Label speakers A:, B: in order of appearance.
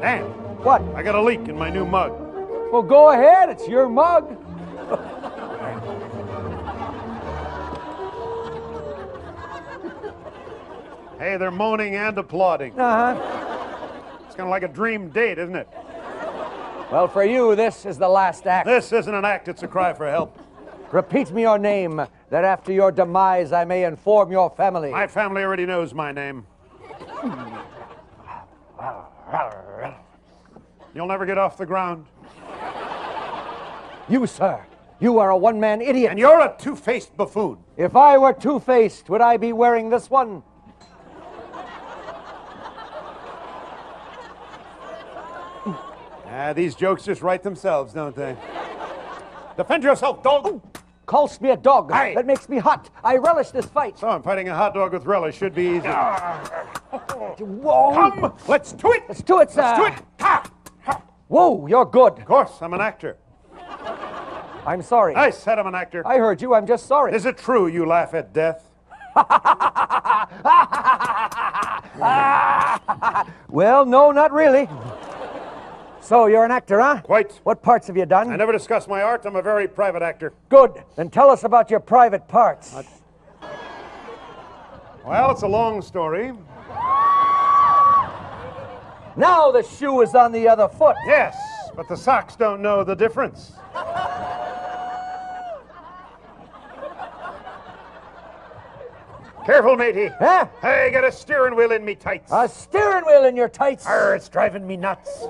A: Dan,
B: What?
A: I got a leak in my new mug.
B: Well, go ahead. It's your mug.
A: Hey, they're moaning and applauding.
B: Uh huh.
A: It's kind of like a dream date, isn't it?
B: Well, for you, this is the last act.
A: This isn't an act, it's a cry for help.
B: Repeat me your name, that after your demise I may inform your family.
A: My family already knows my name. You'll never get off the ground.
B: You, sir, you are a one man idiot.
A: And you're a two faced buffoon.
B: If I were two faced, would I be wearing this one?
A: Ah, these jokes just write themselves, don't they? Defend yourself, dog!
B: Calls me a dog.
A: Aye.
B: That makes me hot. I relish this fight.
A: So I'm fighting a hot dog with relish. Should be easy. Ah.
B: Whoa.
A: Come, let's do it!
B: Let's do it, sir.
A: Let's do it! Ha! Ha!
B: Whoa, you're good.
A: Of course, I'm an actor.
B: I'm sorry.
A: I said I'm an actor.
B: I heard you. I'm just sorry.
A: Is it true you laugh at death? Ah.
B: Well, no, not really. So you're an actor, huh?
A: Quite.
B: What parts have you done?
A: I never discuss my art. I'm a very private actor.
B: Good. Then tell us about your private parts.
A: Well, it's a long story.
B: Now the shoe is on the other foot.
A: Yes, but the socks don't know the difference. Careful, matey.
B: Huh?
A: I got a steering wheel in me tights.
B: A steering wheel in your tights.
A: Arr, it's driving me nuts.